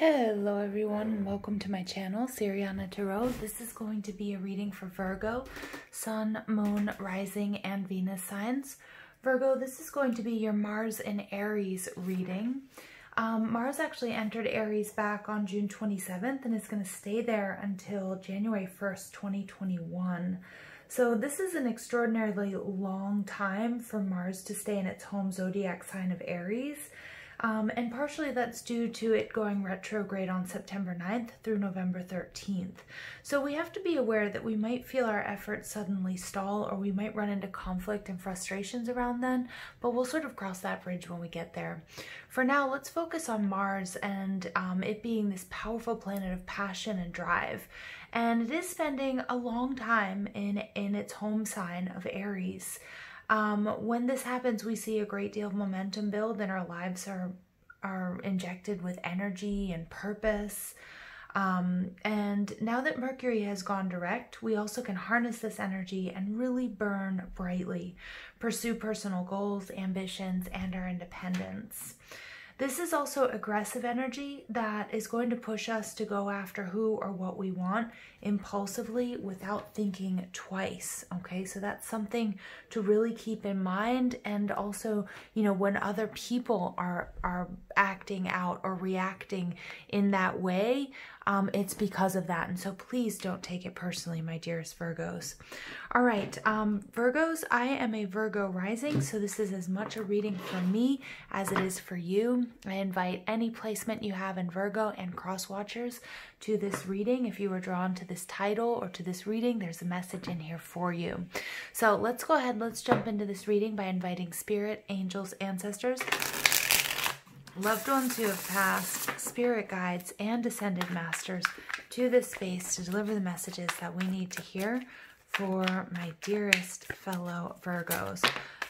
Hello everyone, welcome to my channel, Siriana Tarot. This is going to be a reading for Virgo, Sun, Moon, Rising, and Venus signs. Virgo, this is going to be your Mars and Aries reading. Um, Mars actually entered Aries back on June 27th and is going to stay there until January 1st, 2021. So this is an extraordinarily long time for Mars to stay in its home zodiac sign of Aries. Um, and partially that's due to it going retrograde on September 9th through November 13th. So we have to be aware that we might feel our efforts suddenly stall or we might run into conflict and frustrations around then, but we'll sort of cross that bridge when we get there. For now, let's focus on Mars and um, it being this powerful planet of passion and drive. And it is spending a long time in, in its home sign of Aries. Um, when this happens, we see a great deal of momentum build and our lives are, are injected with energy and purpose. Um, and now that Mercury has gone direct, we also can harness this energy and really burn brightly, pursue personal goals, ambitions, and our independence. This is also aggressive energy that is going to push us to go after who or what we want impulsively without thinking twice. Okay, so that's something to really keep in mind. And also, you know, when other people are are acting out or reacting in that way, um, it's because of that. And so please don't take it personally, my dearest Virgos. All right, um, Virgos, I am a Virgo rising, so this is as much a reading for me as it is for you. I invite any placement you have in Virgo and cross watchers to this reading. If you were drawn to this title or to this reading, there's a message in here for you. So let's go ahead, let's jump into this reading by inviting spirit, angels, ancestors, loved ones who have passed, spirit guides, and ascended masters to this space to deliver the messages that we need to hear for my dearest fellow Virgos.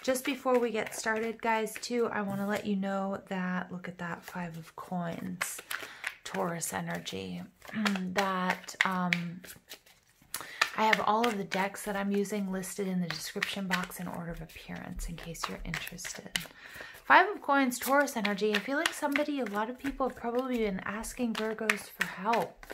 Just before we get started, guys, too, I want to let you know that, look at that, Five of Coins, Taurus energy, that um, I have all of the decks that I'm using listed in the description box in order of appearance in case you're interested. Five of Coins, Taurus energy. I feel like somebody, a lot of people have probably been asking Virgos for help.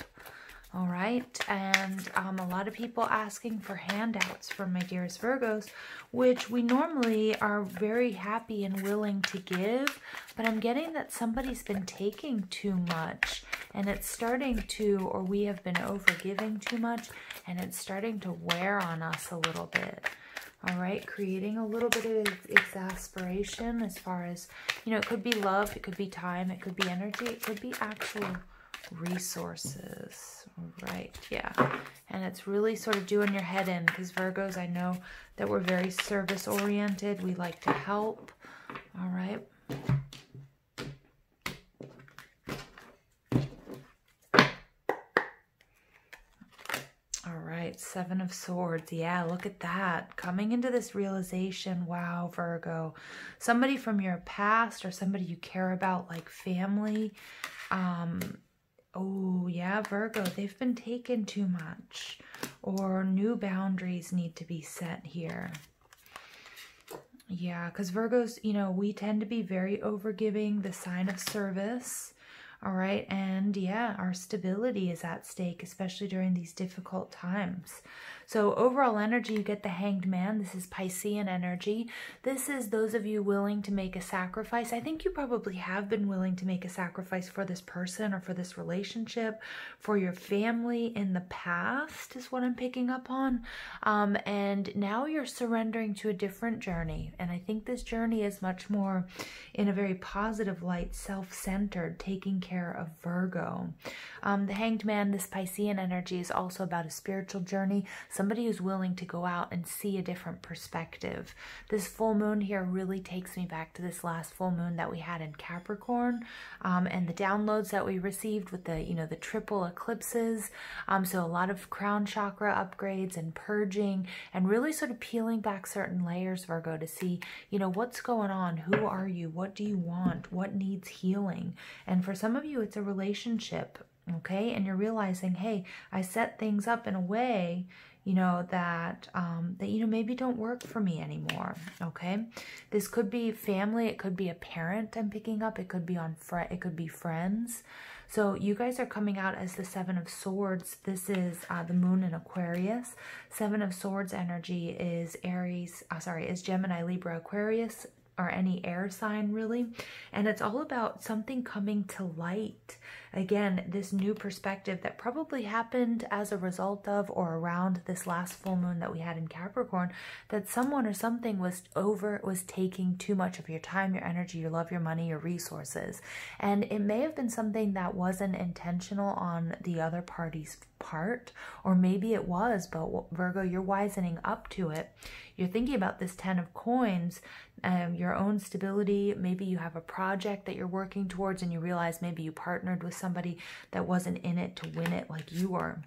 All right. And um, a lot of people asking for handouts from my dearest Virgos, which we normally are very happy and willing to give. But I'm getting that somebody's been taking too much and it's starting to, or we have been overgiving too much and it's starting to wear on us a little bit all right creating a little bit of exasperation as far as you know it could be love it could be time it could be energy it could be actual resources. Right yeah. And it's really sort of doing your head in because virgos i know that we're very service oriented we like to help. All right right, Seven of Swords. Yeah, look at that. Coming into this realization, wow, Virgo. Somebody from your past or somebody you care about, like family. Um, oh, yeah, Virgo, they've been taken too much. Or new boundaries need to be set here. Yeah, because Virgos, you know, we tend to be very overgiving, the sign of service. All right. And yeah, our stability is at stake, especially during these difficult times. So overall energy, you get the hanged man. This is Piscean energy. This is those of you willing to make a sacrifice. I think you probably have been willing to make a sacrifice for this person or for this relationship, for your family in the past is what I'm picking up on. Um, and now you're surrendering to a different journey. And I think this journey is much more in a very positive light, self-centered, taking care of Virgo. Um, the hanged man, this Piscean energy is also about a spiritual journey somebody who's willing to go out and see a different perspective. This full moon here really takes me back to this last full moon that we had in Capricorn um, and the downloads that we received with the, you know, the triple eclipses. Um, so a lot of crown chakra upgrades and purging and really sort of peeling back certain layers, Virgo, to see, you know, what's going on? Who are you? What do you want? What needs healing? And for some of you, it's a relationship okay? And you're realizing, hey, I set things up in a way, you know, that, um, that, you know, maybe don't work for me anymore, okay? This could be family. It could be a parent I'm picking up. It could be on, fr it could be friends. So you guys are coming out as the Seven of Swords. This is uh, the Moon in Aquarius. Seven of Swords energy is Aries, uh, sorry, is Gemini, Libra, Aquarius, or any air sign really. And it's all about something coming to light. Again, this new perspective that probably happened as a result of or around this last full moon that we had in Capricorn, that someone or something was over, was taking too much of your time, your energy, your love, your money, your resources. And it may have been something that wasn't intentional on the other party's part, or maybe it was, but Virgo, you're wisening up to it. You're thinking about this 10 of coins, um, your own stability. Maybe you have a project that you're working towards and you realize maybe you partnered with somebody that wasn't in it to win it like you were.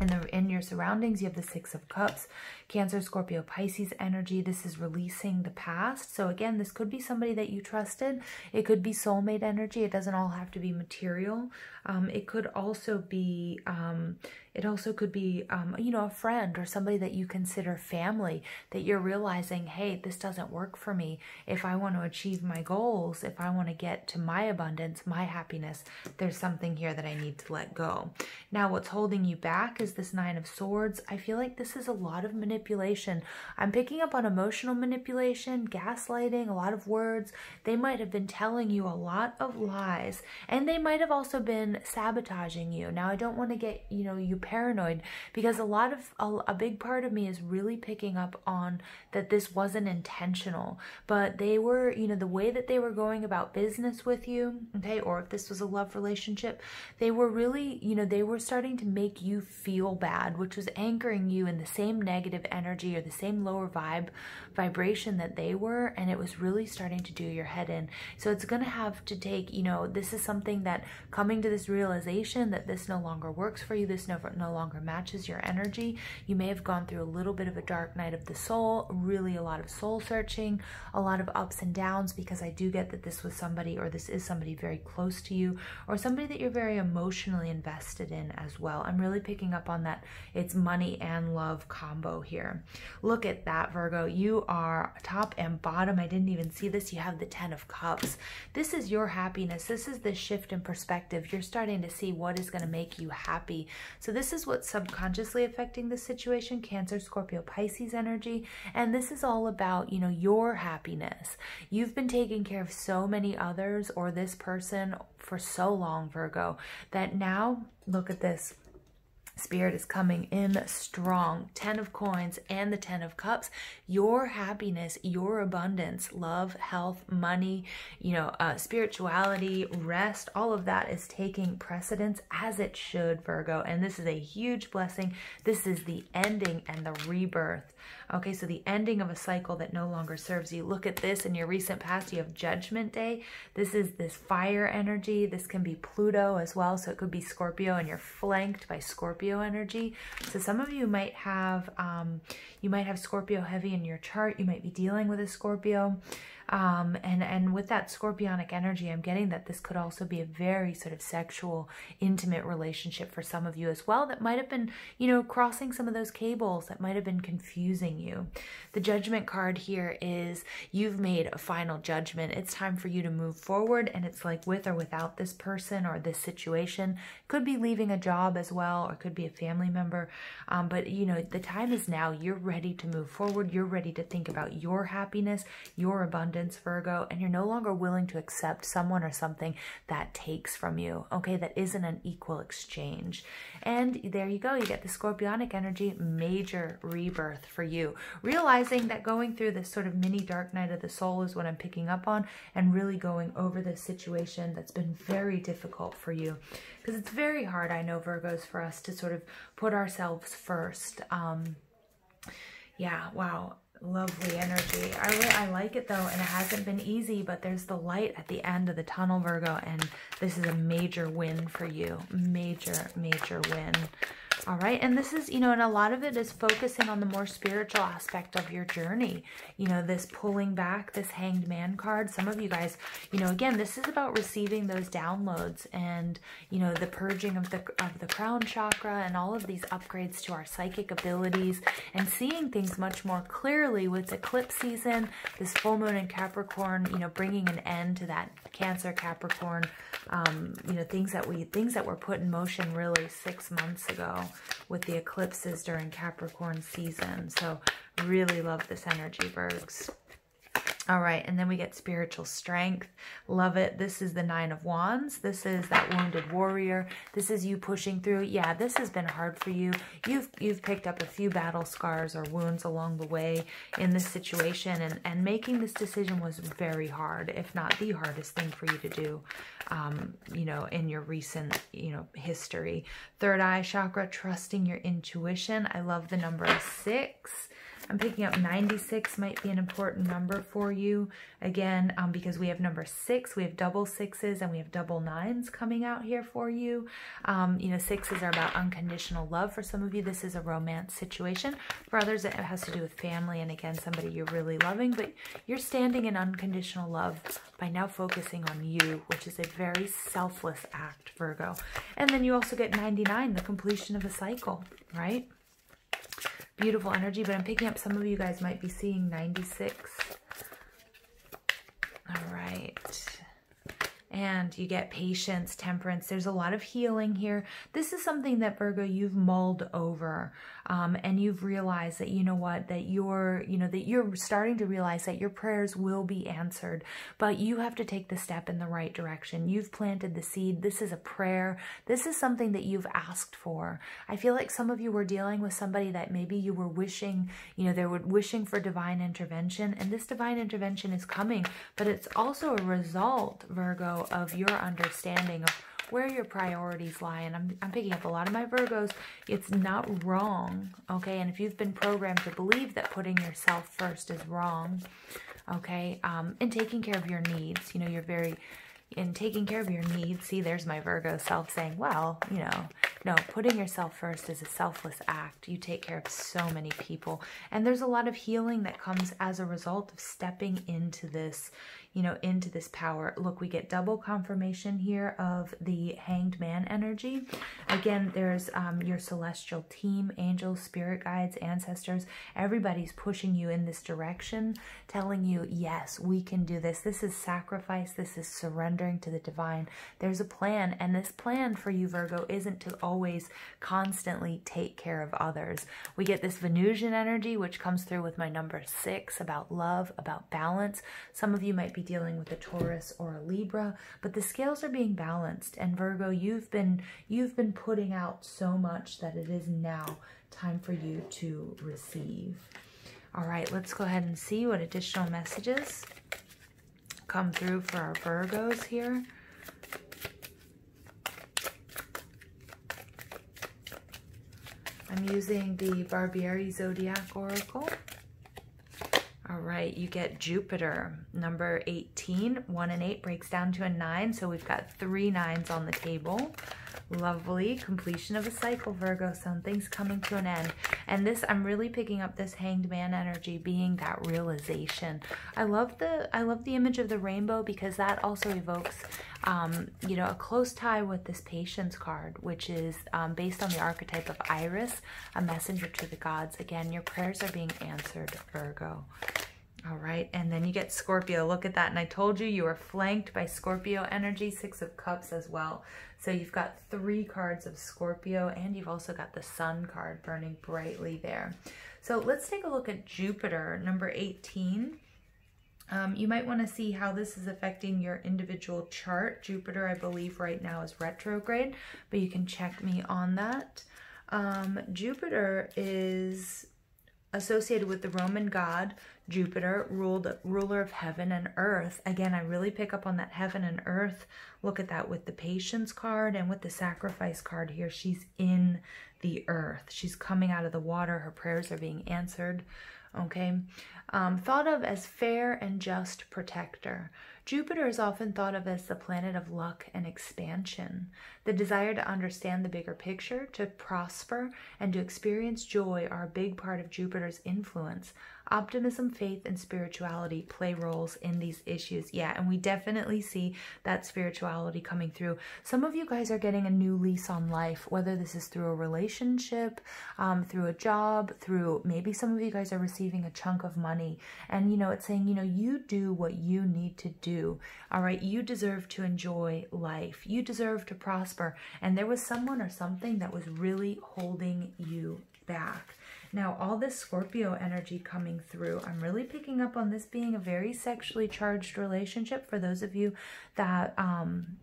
In, the, in your surroundings, you have the Six of Cups, Cancer, Scorpio, Pisces energy. This is releasing the past. So again, this could be somebody that you trusted. It could be soulmate energy. It doesn't all have to be material. Um, it could also be um, it also could be, um, you know, a friend or somebody that you consider family that you're realizing, hey, this doesn't work for me. If I want to achieve my goals, if I want to get to my abundance, my happiness, there's something here that I need to let go. Now, what's holding you back is this Nine of Swords. I feel like this is a lot of manipulation. I'm picking up on emotional manipulation, gaslighting, a lot of words. They might have been telling you a lot of lies, and they might have also been sabotaging you. Now, I don't want to get, you know, you paranoid because a lot of a, a big part of me is really picking up on that this wasn't intentional but they were you know the way that they were going about business with you okay or if this was a love relationship they were really you know they were starting to make you feel bad which was anchoring you in the same negative energy or the same lower vibe vibration that they were and it was really starting to do your head in so it's going to have to take you know this is something that coming to this realization that this no longer works for you this no, no longer matches your energy. You may have gone through a little bit of a dark night of the soul, really a lot of soul searching, a lot of ups and downs because I do get that this was somebody or this is somebody very close to you or somebody that you're very emotionally invested in as well. I'm really picking up on that it's money and love combo here. Look at that, Virgo. You are top and bottom. I didn't even see this. You have the 10 of cups. This is your happiness. This is the shift in perspective. You're starting to see what is going to make you happy. So this is what's subconsciously affecting the situation, Cancer, Scorpio, Pisces energy. And this is all about, you know, your happiness. You've been taking care of so many others or this person for so long, Virgo, that now look at this Spirit is coming in strong. Ten of coins and the Ten of cups. Your happiness, your abundance, love, health, money, you know, uh, spirituality, rest, all of that is taking precedence as it should, Virgo. And this is a huge blessing. This is the ending and the rebirth Okay, so the ending of a cycle that no longer serves you. Look at this in your recent past. You have Judgment Day. This is this fire energy. This can be Pluto as well. So it could be Scorpio and you're flanked by Scorpio energy. So some of you might have, um, you might have Scorpio heavy in your chart. You might be dealing with a Scorpio. Um, and, and with that scorpionic energy, I'm getting that this could also be a very sort of sexual, intimate relationship for some of you as well that might have been, you know, crossing some of those cables that might have been confusing you. The judgment card here is you've made a final judgment. It's time for you to move forward and it's like with or without this person or this situation. Could be leaving a job as well or could be a family member. Um, but, you know, the time is now. You're ready to move forward. You're ready to think about your happiness, your abundance abundance, Virgo, and you're no longer willing to accept someone or something that takes from you, okay, that isn't an equal exchange. And there you go, you get the scorpionic energy, major rebirth for you. Realizing that going through this sort of mini dark night of the soul is what I'm picking up on, and really going over this situation that's been very difficult for you. Because it's very hard, I know, Virgos, for us to sort of put ourselves first. Um, yeah, wow lovely energy. I, really, I like it though, and it hasn't been easy, but there's the light at the end of the tunnel, Virgo, and this is a major win for you. Major, major win All right. And this is, you know, and a lot of it is focusing on the more spiritual aspect of your journey. You know, this pulling back, this hanged man card. Some of you guys, you know, again, this is about receiving those downloads and, you know, the purging of the of the crown chakra and all of these upgrades to our psychic abilities and seeing things much more clearly with eclipse season, this full moon in Capricorn, you know, bringing an end to that Cancer Capricorn um, you know, things that we things that were put in motion really six months ago with the eclipses during Capricorn season. So really love this energy, Virgs. All right, and then we get spiritual strength. Love it. This is the Nine of Wands. This is that wounded warrior. This is you pushing through. Yeah, this has been hard for you. You've you've picked up a few battle scars or wounds along the way in this situation, and, and making this decision was very hard, if not the hardest thing for you to do, um, you know, in your recent, you know, history. Third eye chakra, trusting your intuition. I love the number six. I'm picking up 96 might be an important number for you. Again, um, because we have number six, we have double sixes and we have double nines coming out here for you. Um, you know, sixes are about unconditional love. For some of you, this is a romance situation. For others, it has to do with family and again, somebody you're really loving, but you're standing in unconditional love by now focusing on you, which is a very selfless act, Virgo. And then you also get 99, the completion of a cycle, right? Beautiful energy, but I'm picking up some of you guys might be seeing 96. All right and you get patience, temperance. There's a lot of healing here. This is something that Virgo you've mulled over um, and you've realized that you know what that you're you know that you're starting to realize that your prayers will be answered, but you have to take the step in the right direction. You've planted the seed. This is a prayer. This is something that you've asked for. I feel like some of you were dealing with somebody that maybe you were wishing you know they were wishing for divine intervention, and this divine intervention is coming, but it's also a result, Virgo of your understanding of where your priorities lie. And I'm, I'm picking up a lot of my Virgos. It's not wrong, okay? And if you've been programmed to believe that putting yourself first is wrong, okay, um, and taking care of your needs, you know, you're very in taking care of your needs. See, there's my Virgo self saying, well, you know, no, putting yourself first is a selfless act. You take care of so many people. And there's a lot of healing that comes as a result of stepping into this, you know, into this power. Look, we get double confirmation here of the hanged man energy. Again, there's um, your celestial team, angels, spirit guides, ancestors. Everybody's pushing you in this direction, telling you, yes, we can do this. This is sacrifice. This is surrendering to the divine. There's a plan. And this plan for you, Virgo, isn't to always constantly take care of others. We get this Venusian energy, which comes through with my number six about love, about balance. Some of you might be dealing with a Taurus or a Libra, but the scales are being balanced. And Virgo, you've been you've been putting out so much that it is now time for you to receive. All right, let's go ahead and see what additional messages come through for our Virgos here. I'm using the Barbieri Zodiac Oracle. All right, you get Jupiter, number 18. One and eight breaks down to a nine, so we've got three nines on the table. Lovely completion of a cycle, Virgo. Something's coming to an end. And this, I'm really picking up this hanged man energy being that realization. I love the, I love the image of the rainbow because that also evokes, um, you know, a close tie with this patience card, which is um, based on the archetype of Iris, a messenger to the gods. Again, your prayers are being answered, Virgo. All right, and then you get Scorpio. Look at that. And I told you you are flanked by Scorpio energy, Six of Cups as well. So you've got three cards of Scorpio, and you've also got the Sun card burning brightly there. So let's take a look at Jupiter, number 18. Um, you might want to see how this is affecting your individual chart. Jupiter, I believe, right now is retrograde, but you can check me on that. Um, Jupiter is associated with the Roman god Jupiter, ruled, ruler of heaven and earth. Again, I really pick up on that heaven and earth. Look at that with the patience card and with the sacrifice card here. She's in the earth. She's coming out of the water. Her prayers are being answered. okay? Um, thought of as fair and just protector. Jupiter is often thought of as the planet of luck and expansion. The desire to understand the bigger picture, to prosper, and to experience joy are a big part of Jupiter's influence. Optimism, faith, and spirituality play roles in these issues. Yeah, and we definitely see that spirituality coming through. Some of you guys are getting a new lease on life, whether this is through a relationship, um, through a job, through maybe some of you guys are receiving a chunk of money. And, you know, it's saying, you know, you do what you need to do. All right, you deserve to enjoy life, you deserve to prosper. And there was someone or something that was really holding you back. Now, all this Scorpio energy coming through, I'm really picking up on this being a very sexually charged relationship for those of you that um,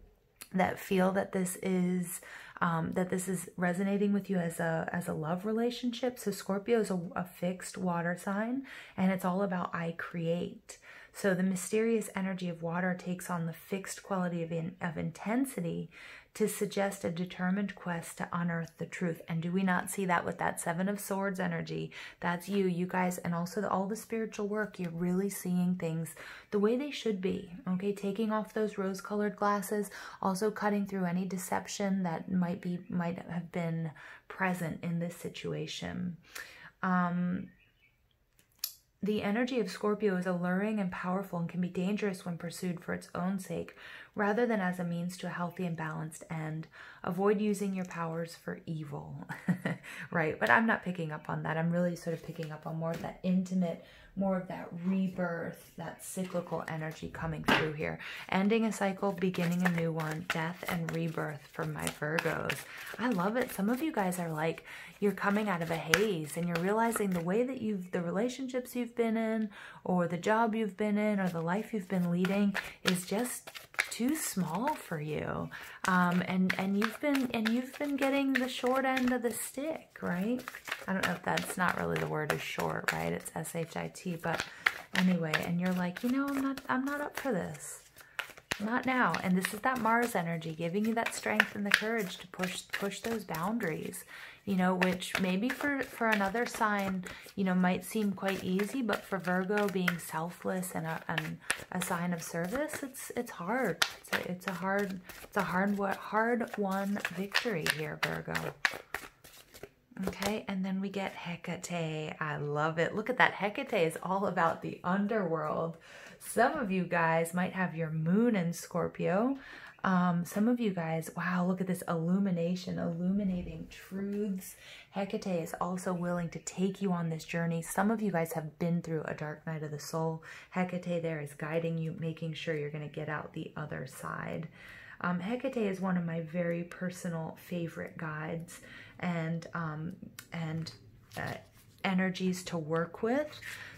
that feel that this is um, that this is resonating with you as a as a love relationship. So Scorpio is a, a fixed water sign, and it's all about I create. So the mysterious energy of water takes on the fixed quality of, in, of intensity to suggest a determined quest to unearth the truth. And do we not see that with that Seven of Swords energy? That's you, you guys, and also the, all the spiritual work. You're really seeing things the way they should be, okay? Taking off those rose-colored glasses, also cutting through any deception that might be might have been present in this situation. Um, the energy of Scorpio is alluring and powerful and can be dangerous when pursued for its own sake rather than as a means to a healthy and balanced end. Avoid using your powers for evil, right? But I'm not picking up on that. I'm really sort of picking up on more of that intimate, more of that rebirth, that cyclical energy coming through here. Ending a cycle, beginning a new one, death and rebirth for my Virgos. I love it. Some of you guys are like, you're coming out of a haze and you're realizing the way that you've, the relationships you've been in, or the job you've been in, or the life you've been leading is just too small for you. Um, and, and you've been, and you've been getting the short end of the stick, right? I don't know if that's not really the word is short, right? It's S-H-I-T, but anyway, and you're like, you know, I'm not, I'm not up for this. Not now. And this is that Mars energy giving you that strength and the courage to push push those boundaries you know, which maybe for, for another sign, you know, might seem quite easy, but for Virgo being selfless and a, and a sign of service, it's it's hard. It's a, it's a hard it's a hard hard won victory here, Virgo. Okay, and then we get Hecate. I love it. Look at that. Hecate is all about the underworld. Some of you guys might have your moon in Scorpio. Um, some of you guys, wow, look at this illumination, illuminating truths. Hecate is also willing to take you on this journey. Some of you guys have been through a dark night of the soul. Hecate there is guiding you, making sure you're going to get out the other side. Um, Hecate is one of my very personal favorite guides and um, and uh, energies to work with.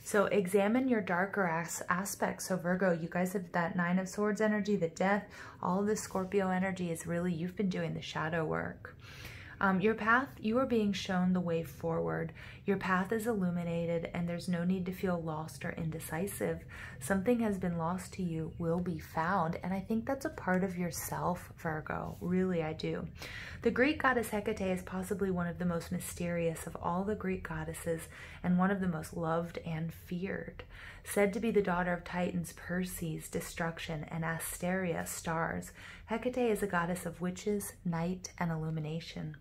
So examine your darker as aspects. So Virgo, you guys have that Nine of Swords energy, the death, all the Scorpio energy is really, you've been doing the shadow work. Um, your path, you are being shown the way forward. Your path is illuminated and there's no need to feel lost or indecisive. Something has been lost to you will be found. And I think that's a part of yourself, Virgo. Really, I do. The Greek goddess Hecate is possibly one of the most mysterious of all the Greek goddesses and one of the most loved and feared. Said to be the daughter of Titans Perses, destruction, and Asteria, stars, Hecate is a goddess of witches, night, and illumination.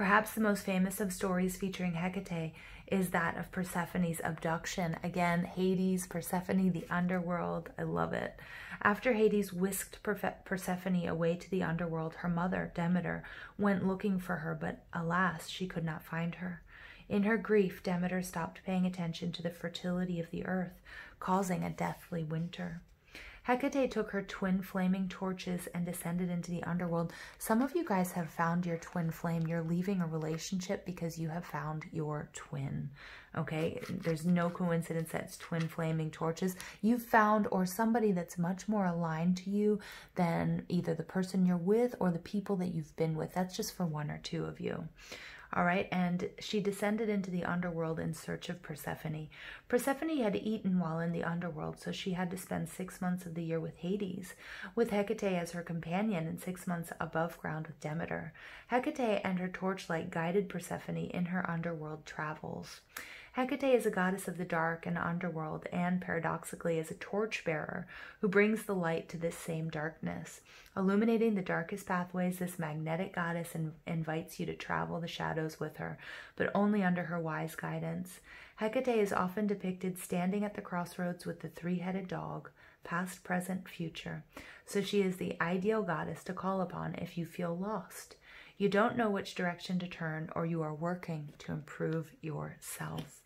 Perhaps the most famous of stories featuring Hecate is that of Persephone's abduction. Again, Hades, Persephone, the underworld. I love it. After Hades whisked Persephone away to the underworld, her mother, Demeter, went looking for her, but alas, she could not find her. In her grief, Demeter stopped paying attention to the fertility of the earth, causing a deathly winter. Hecate took her twin flaming torches and descended into the underworld. Some of you guys have found your twin flame. You're leaving a relationship because you have found your twin. Okay, there's no coincidence that it's twin flaming torches. You've found or somebody that's much more aligned to you than either the person you're with or the people that you've been with. That's just for one or two of you. All right, and she descended into the underworld in search of Persephone. Persephone had eaten while in the underworld, so she had to spend six months of the year with Hades, with Hecate as her companion, and six months above ground with Demeter. Hecate and her torchlight guided Persephone in her underworld travels. Hecate is a goddess of the dark and underworld, and paradoxically is a torchbearer who brings the light to this same darkness. Illuminating the darkest pathways, this magnetic goddess in- invites you to travel the shadows with her, but only under her wise guidance. Hecate is often depicted standing at the crossroads with the three headed dog, past, present, future. So she is the ideal goddess to call upon if you feel lost. You don't know which direction to turn, or you are working to improve yourself.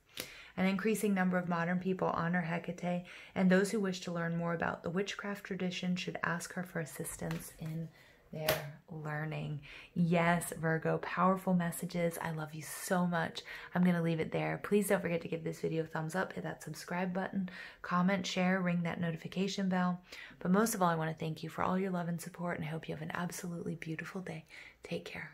An increasing number of modern people honor Hecate, and those who wish to learn more about the witchcraft tradition should ask her for assistance in their learning. Yes, Virgo, powerful messages. I love you so much. I'm going to leave it there. Please don't forget to give this video a thumbs up, hit that subscribe button, comment, share, ring that notification bell. But most of all, I want to thank you for all your love and support, and I hope you have an absolutely beautiful day. Take care.